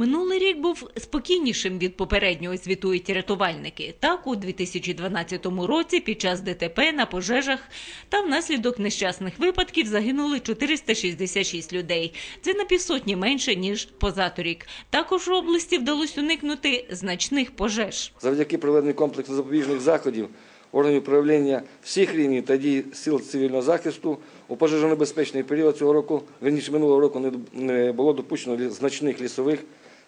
Минулий рік був спокійнішим від попереднього, звітують рятувальники. Так, у 2012 році під час ДТП на пожежах та внаслідок нещасних випадків загинули 466 людей. Це на півсотні менше, ніж позаторік. Також в області вдалося уникнути значних пожеж. Завдяки проведенню комплексу запобіжних заходів органів управління всіх рівнів та дій сил цивільного захисту у пожежонебезпечний період цього року, верніше минулого року, не- було допущено значних лісових,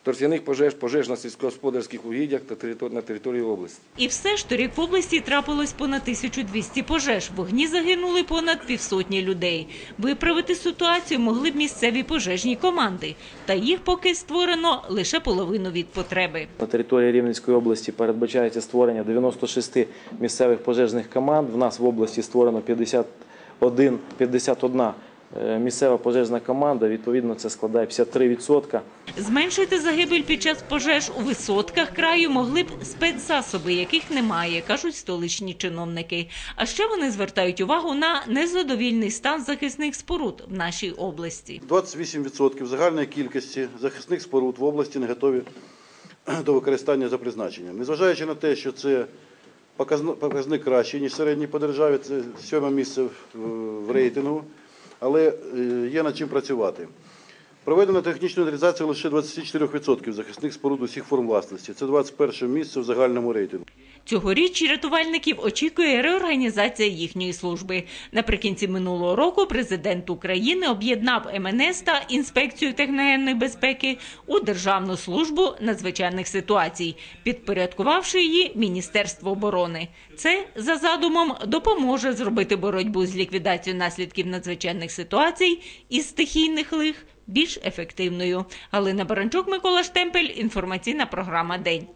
торфяних пожеж, пожеж на сільськогосподарських угіддях та на території області. І все ж торік в області трапилось понад 1200 пожеж. Вогні загинули понад півсотні людей. Виправити ситуацію могли б місцеві пожежні команди. Та їх поки створено лише половину від потреби. На території Рівненської області передбачається створення 96 місцевих пожежних команд. В нас в області створено 51, 51 е, місцева пожежна команда. Відповідно, це складає 53%. Зменшити загибель під час пожеж у висотках краю могли б спецзасоби, яких немає, кажуть столичні чиновники. А ще вони звертають увагу на незадовільний стан захисних споруд в нашій області. 28% загальної кількості захисних споруд в області не готові до використання за призначенням. Незважаючи на те, що це показник кращий, ніж середній по державі, це сьоме місце в- в рейтингу, але е, є над чим працювати. Проведено технічну реалізацію лише 24% захисних споруд усіх форм власності. Це 21 місце в загальному рейтингу. Цьогоріч рятувальників очікує реорганізація їхньої служби. Наприкінці минулого року президент України об'єднав МНС та інспекцію техногенної безпеки у Державну службу надзвичайних ситуацій, підпорядкувавши її Міністерству оборони. Це за задумом допоможе зробити боротьбу з ліквідацією наслідків надзвичайних ситуацій і стихійних лих більш ефективною. Галина Баранчук, Микола Штемпель. Інформаційна програма День.